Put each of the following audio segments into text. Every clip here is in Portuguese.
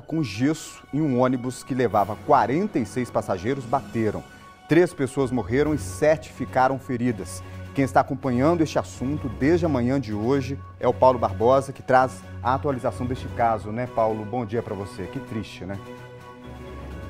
com gesso em um ônibus que levava 46 passageiros bateram. Três pessoas morreram e sete ficaram feridas. Quem está acompanhando este assunto desde a manhã de hoje é o Paulo Barbosa, que traz a atualização deste caso, né, Paulo? Bom dia para você. Que triste, né?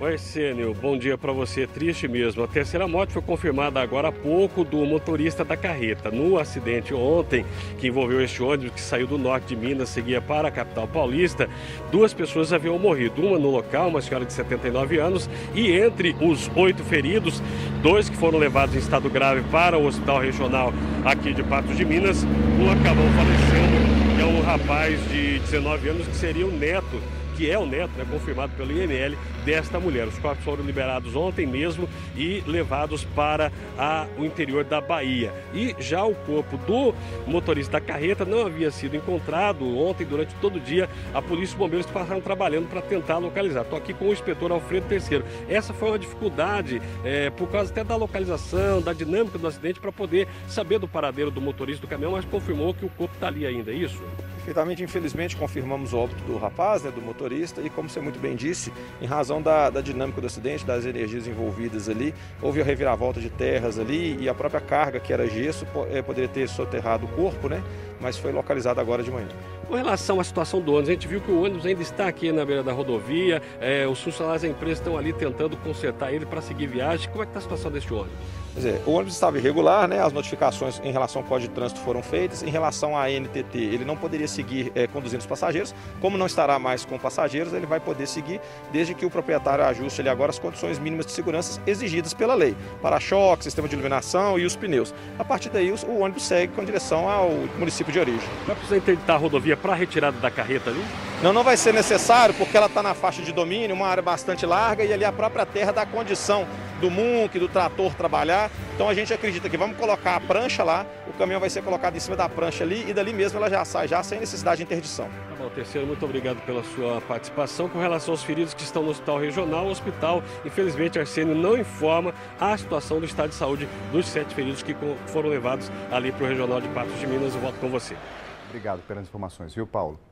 Oi, Sênio, bom dia para você. Triste mesmo. A terceira morte foi confirmada agora há pouco do motorista da carreta. No acidente ontem, que envolveu este ônibus que saiu do norte de Minas, seguia para a capital paulista, duas pessoas haviam morrido. Uma no local, uma senhora de 79 anos, e entre os oito feridos, dois que foram levados em estado grave para o hospital regional aqui de Patos de Minas, um acabou falecendo, que é um rapaz de 19 anos que seria o neto que é o neto, né, confirmado pelo IML, desta mulher. Os corpos foram liberados ontem mesmo e levados para a, o interior da Bahia. E já o corpo do motorista da carreta não havia sido encontrado ontem, durante todo o dia. A polícia e os bombeiros passaram trabalhando para tentar localizar. Estou aqui com o inspetor Alfredo Terceiro. Essa foi uma dificuldade, é, por causa até da localização, da dinâmica do acidente, para poder saber do paradeiro do motorista do caminhão, mas confirmou que o corpo está ali ainda, é isso? Perfeitamente, infelizmente, confirmamos o óbito do rapaz, né, do motorista, e como você muito bem disse, em razão da, da dinâmica do acidente, das energias envolvidas ali, houve a reviravolta de terras ali e a própria carga, que era gesso, eh, poderia ter soterrado o corpo, né? mas foi localizado agora de manhã. Com relação à situação do ônibus, a gente viu que o ônibus ainda está aqui na beira da rodovia, é, os funcionários da empresa estão ali tentando consertar ele para seguir viagem. Como é que está a situação deste ônibus? Quer dizer, o ônibus estava irregular, né? as notificações em relação ao código de trânsito foram feitas. Em relação à NTT, ele não poderia seguir é, conduzindo os passageiros. Como não estará mais com passageiros, ele vai poder seguir desde que o proprietário ajuste ali agora as condições mínimas de segurança exigidas pela lei. Para-choque, sistema de iluminação e os pneus. A partir daí, o ônibus segue com direção ao município de origem. Vai precisar interditar a rodovia para a retirada da carreta ali? Não, não vai ser necessário, porque ela está na faixa de domínio, uma área bastante larga, e ali a própria terra dá condição do MUNC, do trator trabalhar. Então a gente acredita que vamos colocar a prancha lá, o caminhão vai ser colocado em cima da prancha ali e dali mesmo ela já sai, já sem necessidade de interdição. Tá bom, terceiro, muito obrigado pela sua participação. Com relação aos feridos que estão no hospital regional, o hospital, infelizmente, Arsênio não informa a situação do estado de saúde dos sete feridos que foram levados ali para o regional de Patos de Minas. Eu volto com você. Obrigado pelas informações, viu, Paulo?